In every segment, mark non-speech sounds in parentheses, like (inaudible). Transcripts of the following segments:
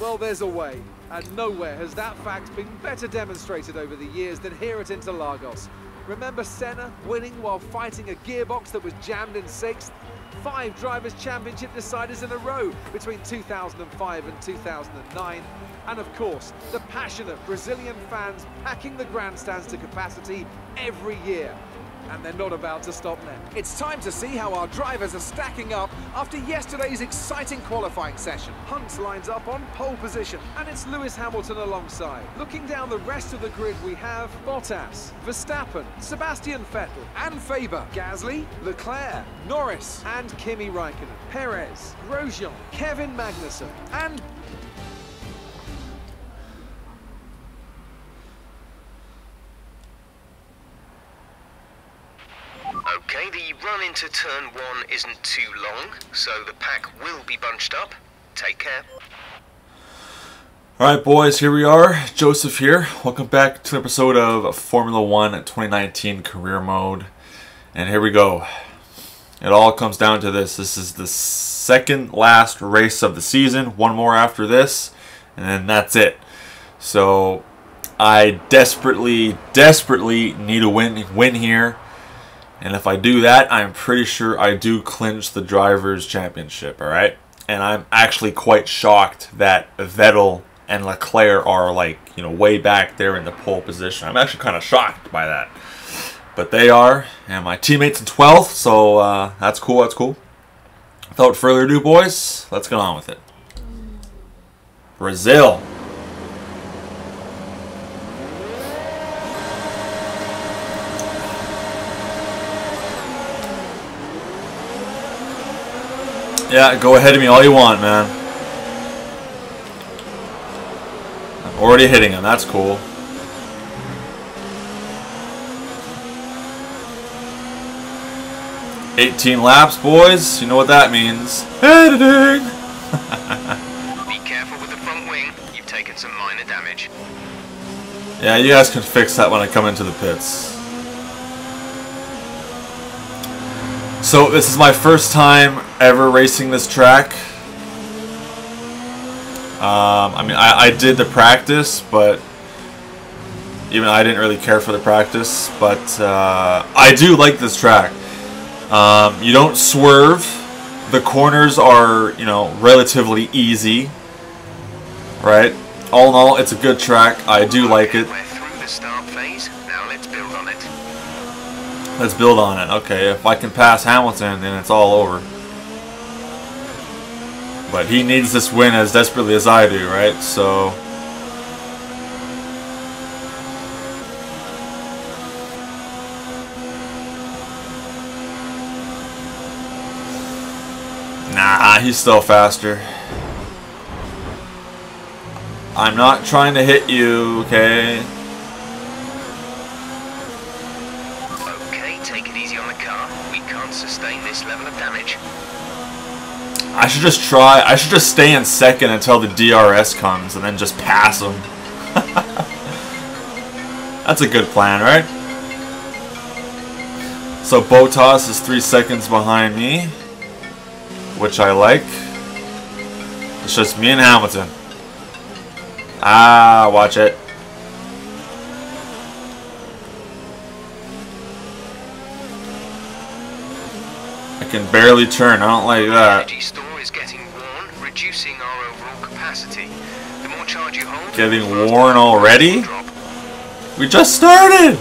Well, there's a way, and nowhere has that fact been better demonstrated over the years than here at Interlagos. Remember Senna winning while fighting a gearbox that was jammed in sixth? Five Drivers' Championship deciders in a row between 2005 and 2009. And of course, the passionate Brazilian fans packing the grandstands to capacity every year and they're not about to stop now. It's time to see how our drivers are stacking up after yesterday's exciting qualifying session. Hunt lines up on pole position, and it's Lewis Hamilton alongside. Looking down the rest of the grid, we have Bottas, Verstappen, Sebastian Vettel, and Faber, Gasly, Leclerc, Norris, and Kimi Raikkonen, Perez, Grosjean, Kevin Magnussen, and Okay, the run into turn one isn't too long, so the pack will be bunched up. Take care. Alright boys, here we are. Joseph here. Welcome back to an episode of Formula 1 2019 Career Mode. And here we go. It all comes down to this. This is the second last race of the season. One more after this, and then that's it. So I desperately, desperately need a win win here. And if I do that, I'm pretty sure I do clinch the Drivers' Championship, alright? And I'm actually quite shocked that Vettel and Leclerc are like, you know, way back there in the pole position. I'm actually kind of shocked by that. But they are, and my teammates in 12th, so uh, that's cool, that's cool. Without further ado, boys, let's get on with it. Brazil. Yeah, go ahead of me all you want, man. I'm already hitting him. That's cool. Eighteen laps, boys. You know what that means. Editing. (laughs) Be careful with the front wing. You've taken some minor damage. Yeah, you guys can fix that when I come into the pits. So this is my first time ever racing this track. Um, I mean, I, I did the practice, but even I didn't really care for the practice. But uh, I do like this track. Um, you don't swerve. The corners are, you know, relatively easy. Right? All in all, it's a good track. I do like it. We're through the start phase. Now let's build on it. Let's build on it. Okay, if I can pass Hamilton, then it's all over. But he needs this win as desperately as I do, right? So... Nah, he's still faster. I'm not trying to hit you, okay? Okay, take it easy on the car. We can't sustain this level of damage. I should just try. I should just stay in second until the DRS comes and then just pass him. (laughs) That's a good plan, right? So Bottas is three seconds behind me, which I like. It's just me and Hamilton. Ah, watch it. Can barely turn. I don't like that. Energy store is getting worn, reducing our overall capacity. The more charge you hold, Getting worn already? We just started!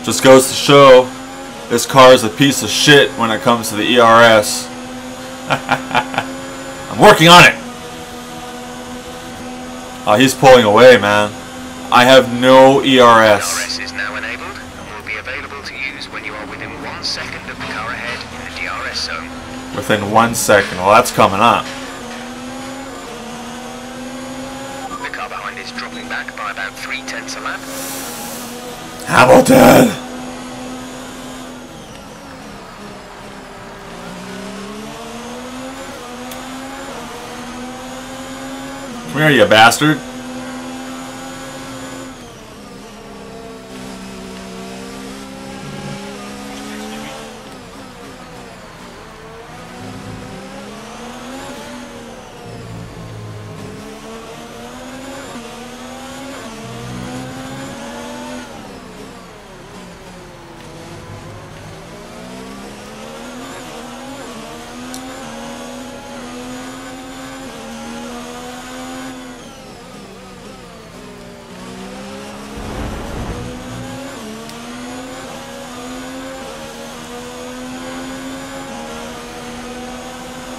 It just goes to show this car is a piece of shit when it comes to the ERS. (laughs) I'm working on it! Oh, he's pulling away, man. I have no E ERS. Is now enabled and will be available to use when you are within one second of the car ahead in the DRS zone. Within one second. Well, that's coming up. The car behind is dropping back by about three tenths a lap. Hamilton! Come here, you bastard.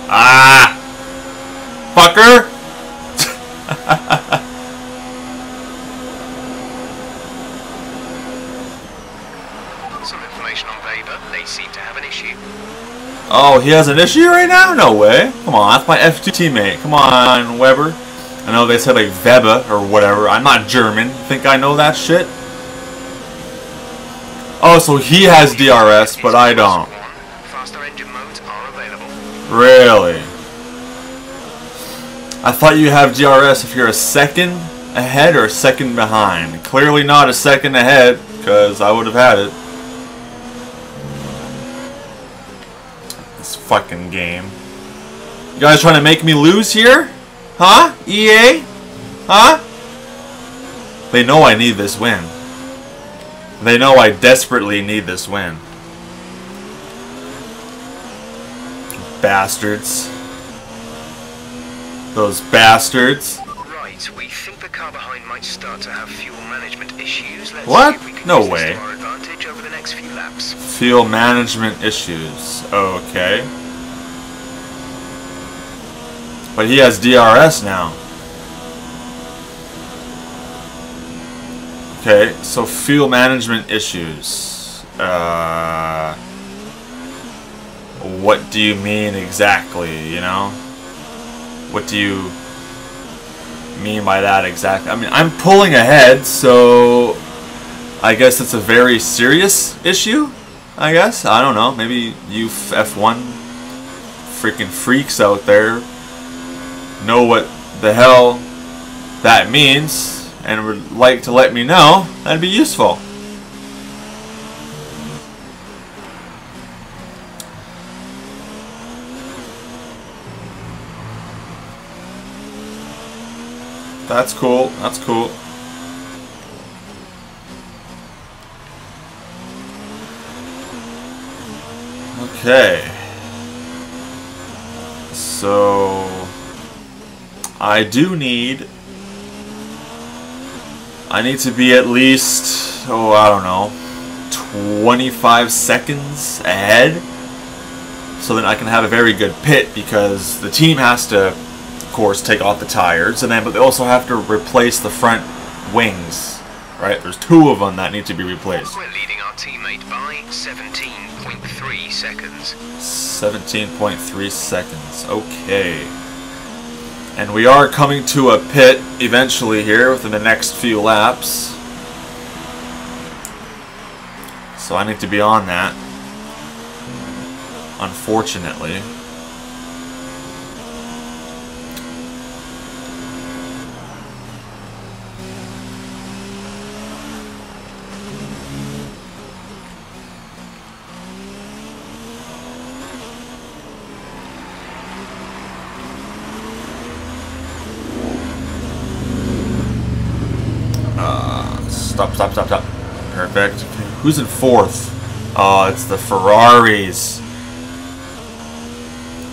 Ah! Fucker! Some information on Weber. They seem to have an issue. Oh, he has an issue right now? No way. Come on, that's my F2 teammate. Come on, Weber. I know they said like Weber or whatever. I'm not German. Think I know that shit? Oh, so he has DRS, but I don't. Faster engine modes are available. Really? I thought you have DRS if you're a second ahead or a second behind. Clearly not a second ahead, because I would have had it. This fucking game. You guys trying to make me lose here? Huh? EA? Huh? They know I need this win. They know I desperately need this win. Bastards. Those bastards. Right, we think the car behind might start to have fuel management issues. Let's What? see if we can No way. This to our advantage over the next few laps. Fuel management issues. Okay. But he has DRS now. Okay, so fuel management issues. Uh, what do you mean exactly, you know? What do you mean by that exactly? I mean, I'm pulling ahead, so I guess it's a very serious issue. I guess I don't know. Maybe you F1 freaking freaks out there know what the hell that means and would like to let me know. That'd be useful. That's cool. That's cool. Okay. So I do need I need to be at least oh I don't know 25 seconds ahead so then I can have a very good pit because the team has to course take off the tires and then but they also have to replace the front wings right there's two of them that need to be replaced We're leading our teammate by 17.3 seconds. 17.3 seconds. Okay. And we are coming to a pit eventually here within the next few laps. So I need to be on that. Unfortunately. Stop, stop, stop. Perfect. Who's in fourth? Oh, it's the Ferraris.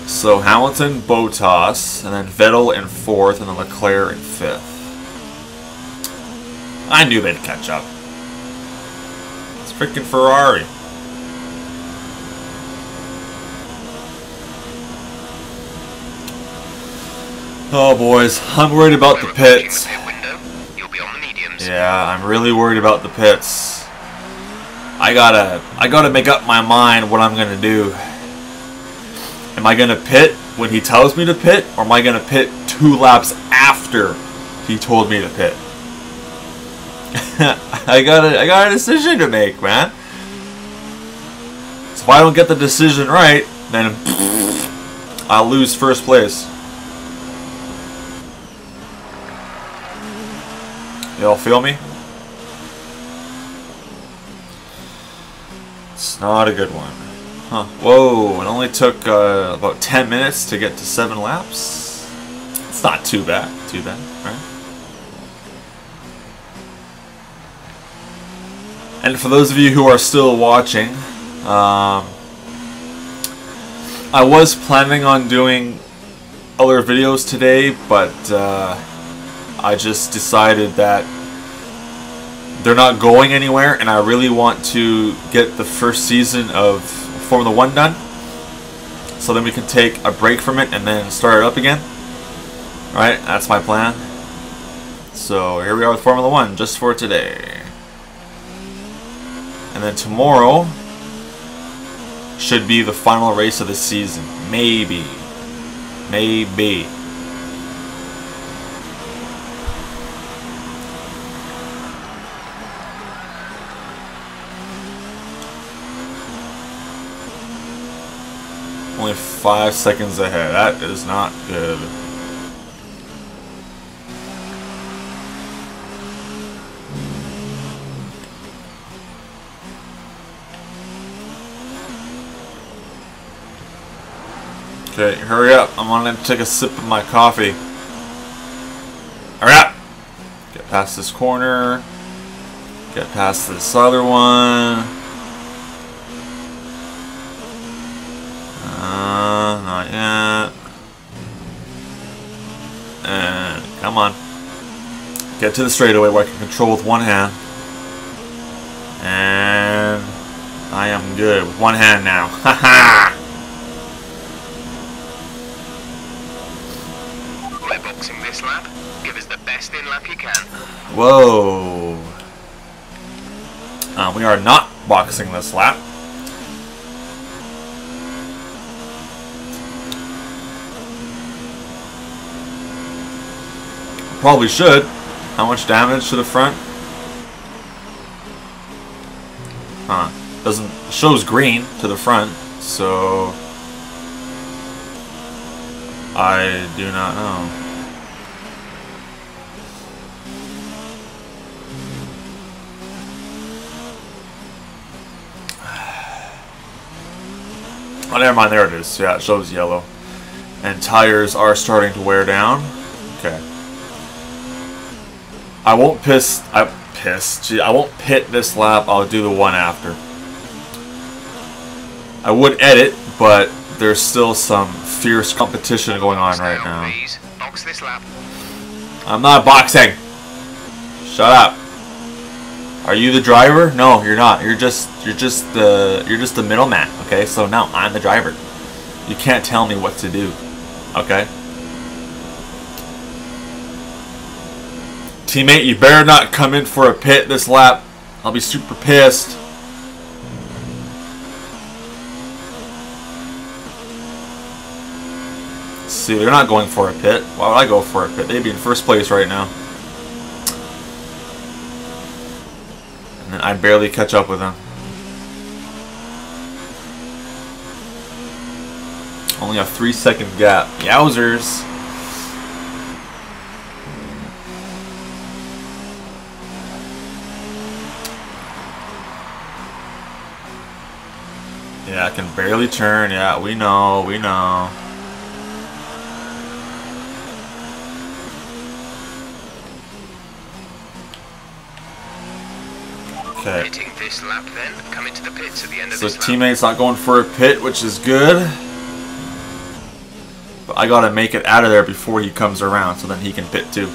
So Hamilton, Bottas, and then Vettel in fourth, and then Leclerc in fifth. I knew they'd catch up. It's freaking Ferrari. Oh boys, I'm worried about the pits. the pit window. You'll be on Yeah, I'm really worried about the pits. I gotta, I gotta make up my mind what I'm gonna do. Am I gonna pit when he tells me to pit, or am I gonna pit two laps after he told me to pit? (laughs) I got a, I got a decision to make, man. So if I don't get the decision right, then (laughs) I'll lose first place. Y'all feel me? It's not a good one. Huh. Whoa, it only took uh, about 10 minutes to get to 7 laps. It's not too bad. Too bad, right? And for those of you who are still watching, um, I was planning on doing other videos today, but uh, I just decided that they're not going anywhere, and I really want to get the first season of Formula One done. so then we can take a break from it and then start it up again. Right, that's my plan. So here we are with Formula One, just for today. And then tomorrow should be the final race of the season. Maybe. Maybe. Only five seconds ahead. That is not good. Okay, hurry up. I'm gonna take a sip of my coffee. Hurry up! Get past this corner. Get past this other one. Uh, not yet. And come on. Get to the straightaway where I can control with one hand. And I am good with one hand now. (laughs) Haha! We're boxing this lap. Give us the best in lap you can. Whoa. Uh, we are not boxing this lap. Probably should. How much damage to the front? Huh. Doesn't shows green to the front, so I do not know. (sighs) Oh, never mind. There it is. Yeah, it shows yellow. And tires are starting to wear down. I won't piss. I piss. Gee, I won't pit this lap. I'll do the one after. I would edit, but there's still some fierce competition going on right now. please. Box this lap. I'm not boxing. Shut up. Are you the driver? No, you're not. You're just you're just the you're just the middleman. Okay, so now I'm the driver. You can't tell me what to do. Okay. Teammate, you better not come in for a pit this lap. I'll be super pissed. See, they're not going for a pit. Why would I go for a pit? They'd be in first place right now. And then I barely catch up with them. Only a three second gap. Yowzers. Yeah, I can barely turn. Yeah, we know, we know. Okay. This lap then. Come into the pits at the end of So this lap. teammate's not going for a pit, which is good. But I gotta make it out of there before he comes around, so then he can pit too.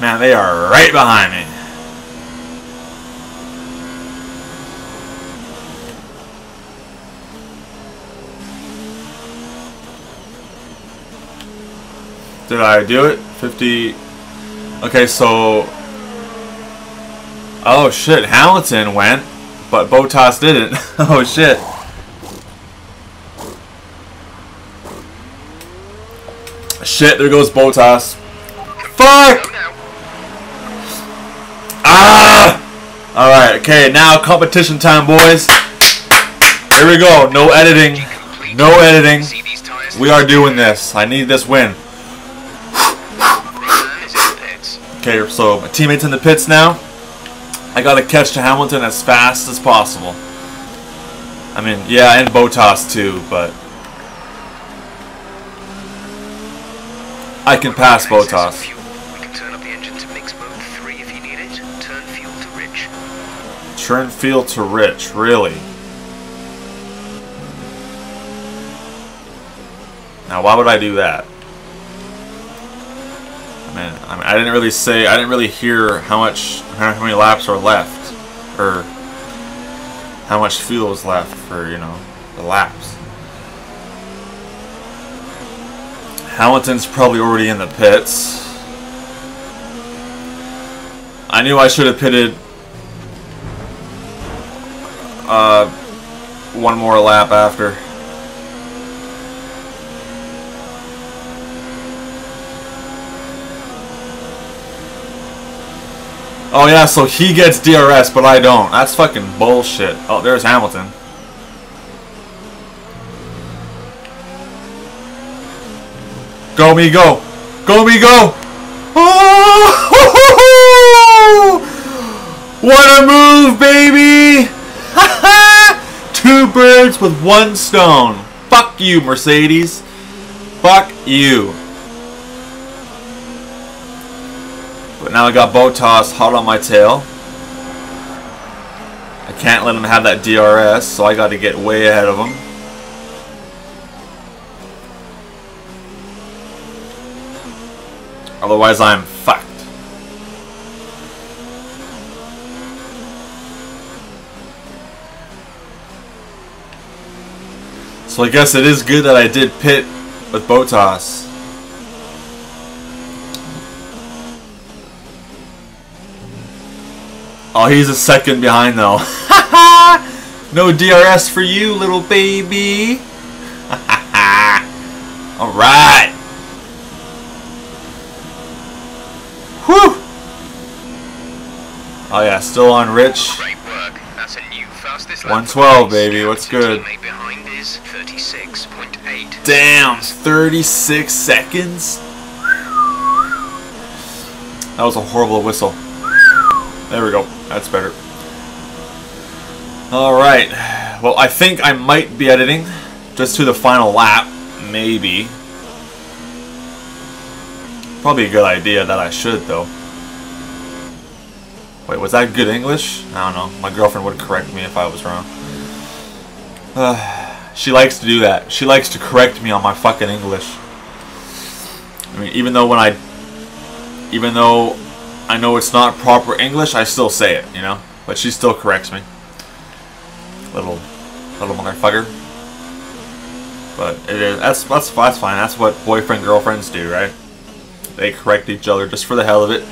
Man, they are right behind me. Did I do it? 50. Okay, so Oh shit, Hamilton went, but Bottas didn't. (laughs) oh shit. Shit, there goes Bottas. Fuck! Ah! Alright, okay, now competition time, boys. Here we go, no editing. No editing. We are doing this. I need this win. Man is in the pits. Okay, so my teammates in the pits now. I gotta catch to Hamilton as fast as possible. I mean, yeah, and Bottas too, but I can pass Bottas. fuel. We can turn up the engine to mix mode 3 if you need it. Turn fuel to rich. Turn field to Rich, really. Now, why would I do that? I mean, I, mean, I didn't really say, I didn't really hear how much, how many laps are left, or how much fuel is left for, you know, the laps. Hamilton's probably already in the pits. I knew I should have pitted uh, one more lap after. Oh yeah, so he gets DRS, but I don't. That's fucking bullshit. Oh, there's Hamilton. Go me go! Go me go! Oh! (laughs) What a move, baby! (laughs) Two birds with one stone. Fuck you, Mercedes. Fuck you. But now I got Bottas hot on my tail. I can't let him have that DRS, so I got to get way ahead of him. Otherwise, I'm fucked. So I guess it is good that I did pit with Bottas. Oh, he's a second behind though. (laughs) no DRS for you, little baby. (laughs) Alright. Whew. Oh yeah, still on Rich. Great work. That's a new fastest 112, for baby. What's good? behind is 36.8. Damn, 36 seconds? That was a horrible whistle. There we go. That's better. Alright. Well, I think I might be editing just to the final lap. Maybe. Probably a good idea that I should, though. Wait, was that good English? I don't know. My girlfriend would correct me if I was wrong. Uh, she likes to do that. She likes to correct me on my fucking English. I mean, even though when I, even though I know it's not proper English, I still say it, you know. But she still corrects me. Little, little motherfucker. But it is that's that's that's fine. That's what boyfriend girlfriends do, right? They correct each other just for the hell of it,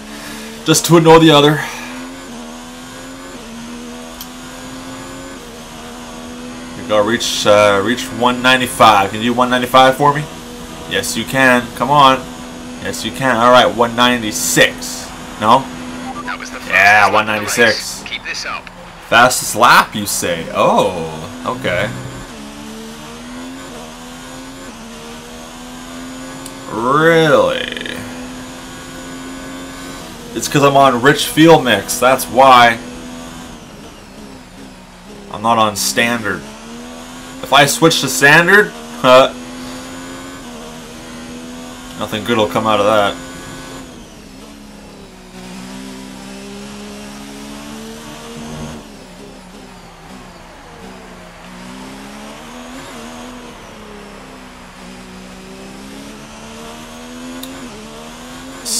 just to annoy the other. Go reach uh, reach 195. Can you do 195 for me? Yes, you can. Come on. Yes, you can. All right, 196. No? That was the fastest Yeah, lap the 196. Keep this up. Fastest lap, you say? Oh, okay. Really? It's because I'm on Rich Fuel Mix. That's why. I'm not on standard. If I switch to standard, huh, nothing good will come out of that.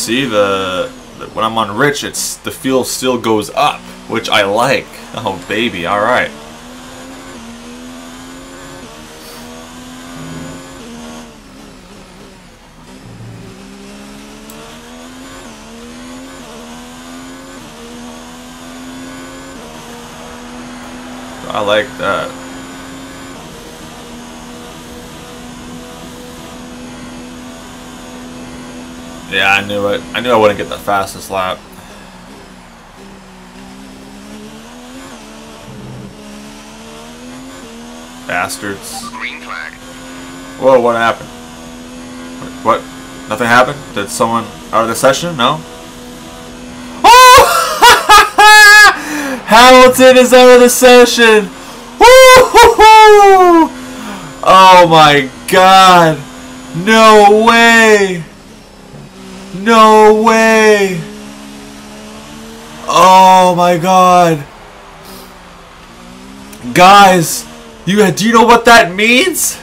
See the, the when I'm on rich, it's the fuel still goes up, which I like. (laughs) Oh baby, all right. I like that. Yeah, I knew it. I knew I wouldn't get the fastest lap. Bastards. Green flag. Whoa, what happened? What? Nothing happened? Did someone out of the session? No? Oh! (laughs) Hamilton is out of the session! Oh my god! No way! No way! Oh my god! Guys, you do you know what that means?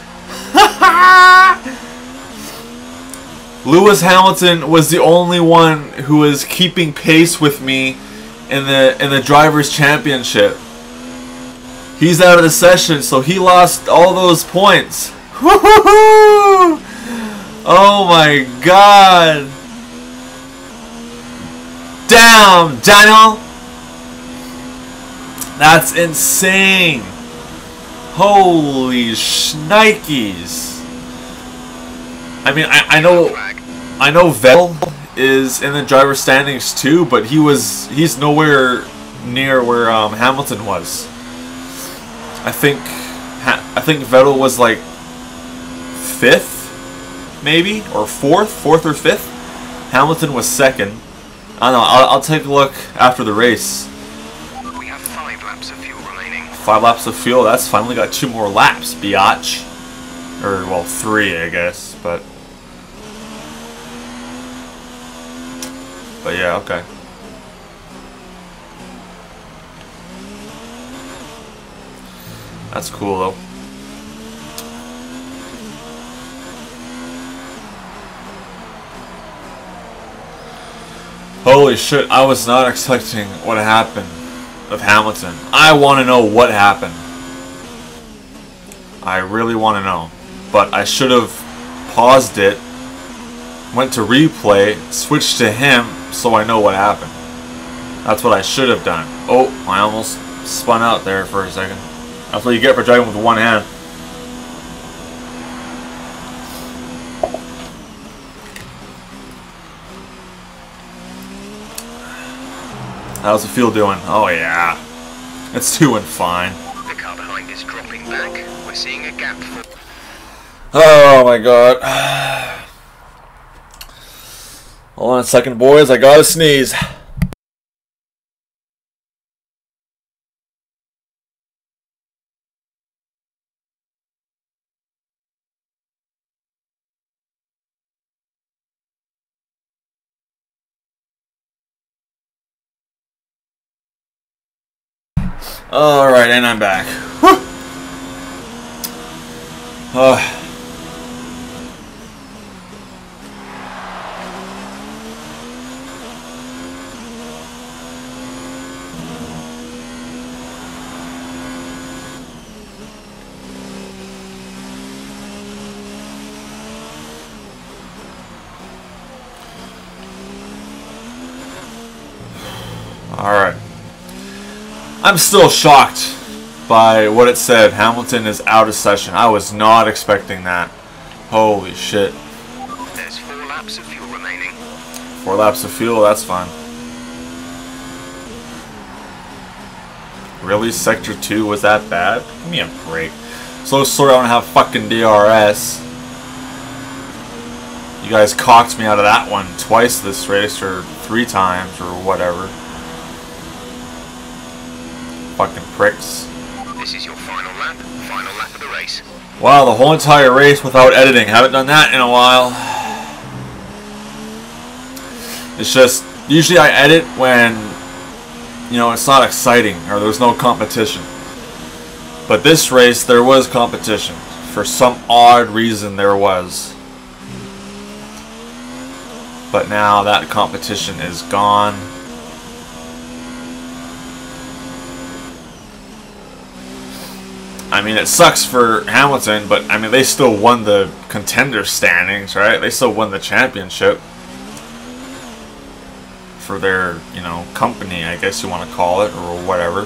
(laughs) Lewis Hamilton was the only one who was keeping pace with me in the in the drivers championship. He's out of the session, so he lost all those points. (laughs) Oh my god! Damn, Daniel! That's insane! Holy shnikes! I mean, I, I know, I know Vettel is in the driver standings too, but he was, he's nowhere near where um, Hamilton was. I think, I think Vettel was like fifth, maybe, or fourth, fourth or fifth. Hamilton was second. I don't know. I'll, I'll take a look after the race. We have five laps of fuel remaining. Five laps of fuel. That's finally got two more laps, biatch. Or well, three, I guess. But but yeah, okay. That's cool though. Holy shit, I was not expecting what happened with Hamilton. I want to know what happened. I really want to know. But I should have paused it, went to replay, switched to him so I know what happened. That's what I should have done. Oh, I almost spun out there for a second. That's what you get for driving with one hand. How's the field doing? Oh yeah. It's doing fine. The car behind is dropping back. We're seeing a gap Oh my god. (sighs) Hold on a second, boys. I gotta sneeze. Alright, and I'm back. Whew. Uh, I'm still shocked by what it said. Hamilton is out of session. I was not expecting that. Holy shit. There's four laps of fuel remaining. Four laps of fuel, that's fine. Really? Sector 2 was that bad? Give me a break. So sorry I don't have fucking DRS. You guys cocked me out of that one twice this race, or three times, or whatever. Fucking pricks. This is your final lap. Final lap of the race. Wow, the whole entire race without editing. Haven't done that in a while. It's just, usually I edit when, you know, it's not exciting or there's no competition. But this race, there was competition. For some odd reason, there was. But now that competition is gone. I mean, it sucks for Hamilton, but I mean, they still won the contender standings, right? They still won the championship for their, you know, company, I guess you want to call it, or whatever.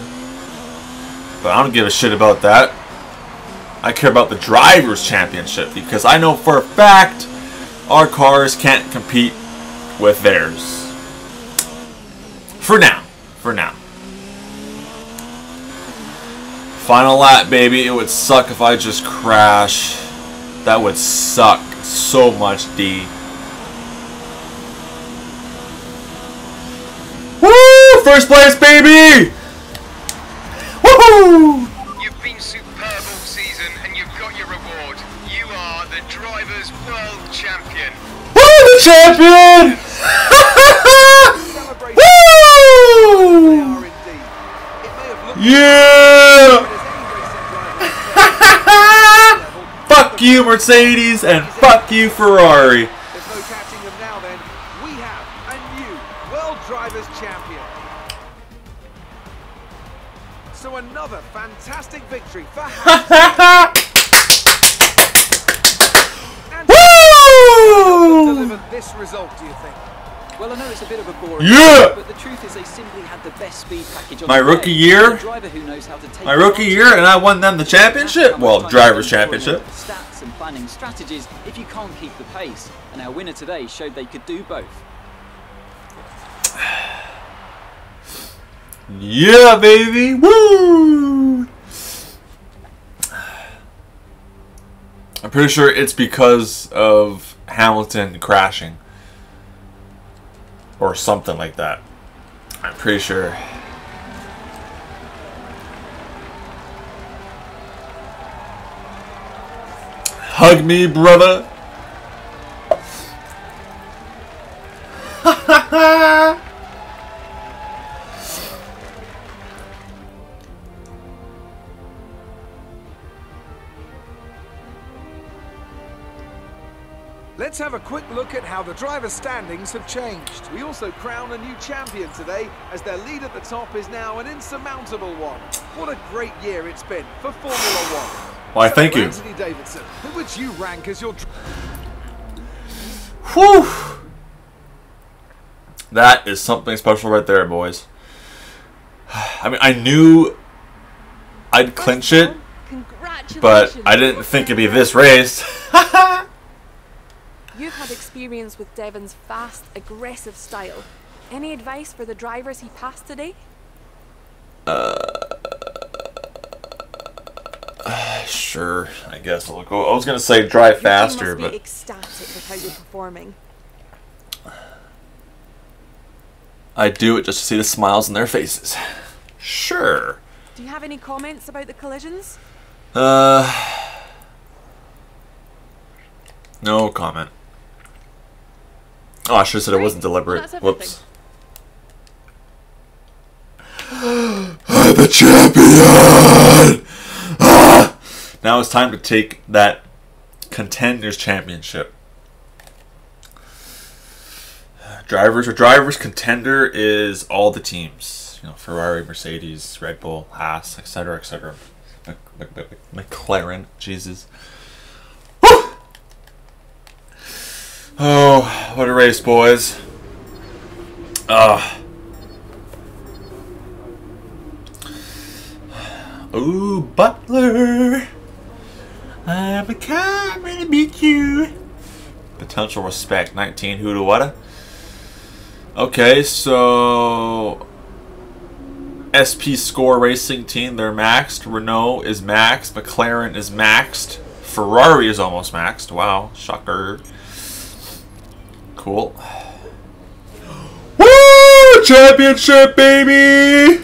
But I don't give a shit about that. I care about the drivers' championship because I know for a fact our cars can't compete with theirs. For now. For now. Final lap, baby. It would suck if I just crash. That would suck so much, D. Woo! First place, baby! Mercedes, and fuck you, Ferrari. There's no catching them now then. We have a new World Drivers' Champion. So another fantastic victory for (laughs) Woo! delivered this result, do you think? Well, I know it's a bit of a boring Yeah! but the truth is they simply had the best speed package on My the rookie year? Driver who knows how to take My rookie year, and I won them the championship. Well, drivers' you spend pouring championship. Stats and planning strategies if you can't keep the pace. And our winner today showed they could do both. (sighs) Yeah, baby. Woo! (sighs) I'm pretty sure it's because of Hamilton crashing. Or something like that. I'm pretty sure. Hug me, brother. Have a quick look at how the driver's standings have changed. We also crown a new champion today, as their lead at the top is now an insurmountable one. What a great year it's been for Formula One. Why, thank you. Anthony Davidson, who would you rank as your... dr- Whew. That is something special right there, boys. (sighs) I mean, I knew I'd clinch it, but I didn't think it'd be this race. (laughs) (laughs) Experience with Devon's fast, aggressive style. Any advice for the drivers he passed today? Uh. (sighs) sure, I guess I'll go. I was gonna say drive faster, must but be ecstatic with how you're performing. I do it just to see the smiles on their faces. Sure. Do you have any comments about the collisions? Uh, (sighs) no comment. Oh, I should have said it wasn't deliberate. that's Whoops. I'm the champion! Ah! Now it's time to take that contenders championship. Drivers or drivers contender is all the teams. You know, Ferrari, Mercedes, Red Bull, Haas, etc., etc. Mc- Mc- Mc- McLaren, Jesus. Woo! Oh, what a race, boys. Ah. Ooh, Butler. I'm coming to beat you. Potential respect, 19 who to what? Okay, so SP Score Racing Team, they're maxed. Renault is maxed. McLaren is maxed. Ferrari is almost maxed. Wow, shocker. Cool. Woo! Championship, baby! (laughs)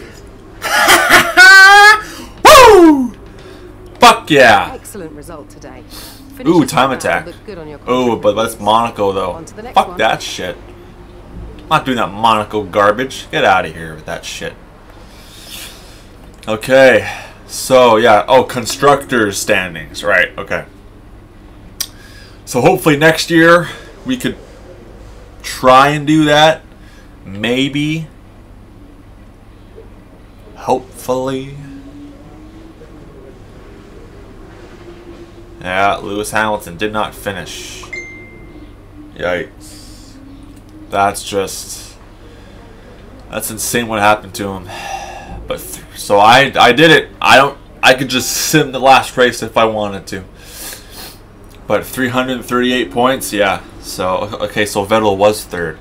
Woo! Fuck yeah! Excellent result today. Ooh, time attack. look good on your Oh, but that's. Monaco though. On to the next Fuck one. that shit. I'm not doing that Monaco garbage. Get out of here with that shit. Okay. So, yeah. Oh, constructors standings. Right. Okay. So, hopefully next year we could try and do that. Maybe. Hopefully. Yeah, Lewis Hamilton did not finish. Yikes. That's just that's insane what happened to him. But so I I did it. I don't I could just sim the last race if I wanted to. But 338 points, yeah. So okay, so Vettel was third.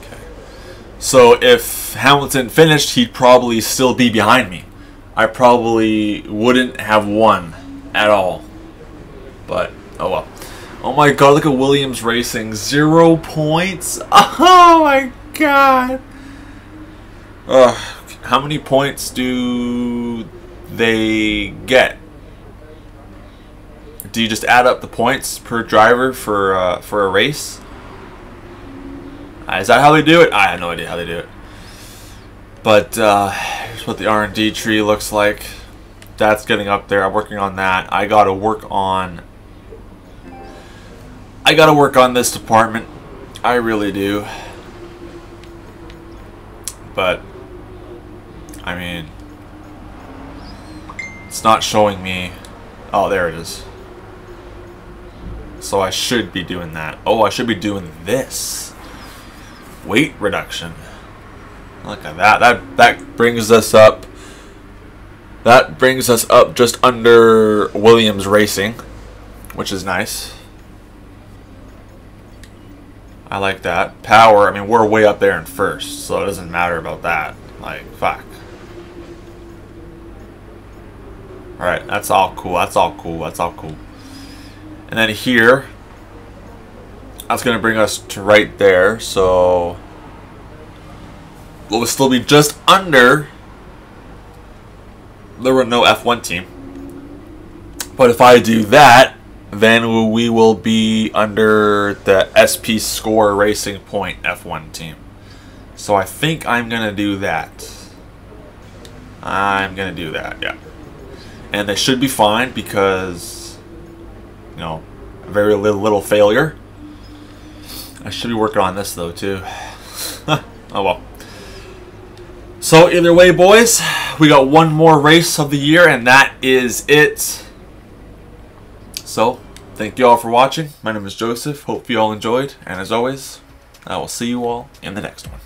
Okay. So if Hamilton finished, he'd probably still be behind me. I probably wouldn't have won at all. But oh well. Oh my god, look at Williams Racing. Zero points. (laughs) Oh my god. Ugh. How many points do they get? Do you just add up the points per driver for uh, for a race? Uh, is that how they do it? I have no idea how they do it. But uh, here's what the R&D tree looks like. That's getting up there. I'm working on that. I gotta work on. I gotta work on this department. I really do. But I mean, It's not showing me. Oh, there it is. So I should be doing that. Oh, I should be doing this. Weight reduction. Look at that. That that brings us up. That brings us up just under Williams Racing, which is nice. I like that. Power, I mean, we're way up there in first, so it doesn't matter about that. Like, fuck. Alright, that's all cool. That's all cool. That's all cool. And then here, that's going to bring us to right there. So, we'll still be just under the Renault F1 team. But if I do that, then we will be under the SportPesa Racing Point F1 team. So I think I'm going to do that. I'm going to do that, yeah. And they should be fine because, know, very little, little failure. I should be working on this though, too. (laughs) oh well. So either way, boys, we got one more race of the year, and that is it. So, thank you all for watching. My name is Jozef. Hope you all enjoyed. And as always, I will see you all in the next one.